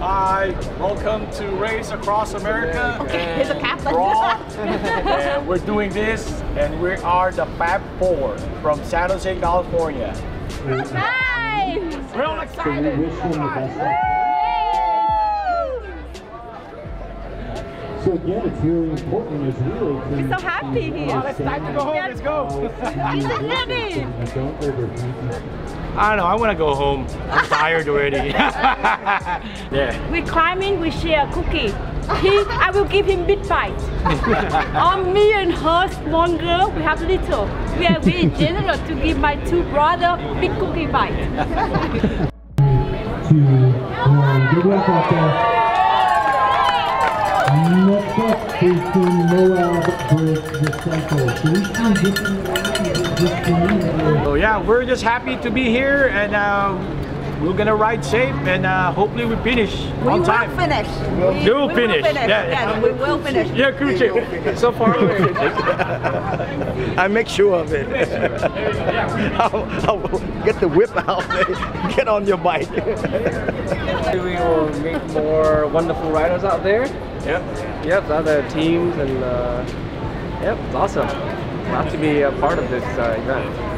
Hi, welcome to Race Across America. Okay, he's a captain. Raw. and we're doing this, and we are the Fab Four from San Jose, California. Nice! Real So we excited. So again, it's really important as really to We're so happy here. It's time to go home. Let's go. He's ready. And don't overthink it. I don't know. I want to go home. I'm tired already. yeah. We climbing, we share a cookie. He, I will give him big bite. On me and her small girl, we have little. We are very generous to give my two brother big cookie bite. Two, one. Good luck out there. Next up is the Moab Bridge Recycle. So we see this, this team. So yeah, we're just happy to be here, and uh, we're gonna ride safe, and uh, hopefully we finish We on will time. finish. We, You will we finish. Will finish. Yeah, yeah. Yes, we will finish. Yeah, crew chief. So far away. I make sure of it. I'll, I'll get the whip out. get on your bike. We will meet more wonderful riders out there. Yep. Yep, other teams and uh, yep, it's awesome. Glad to be a part of this uh, event.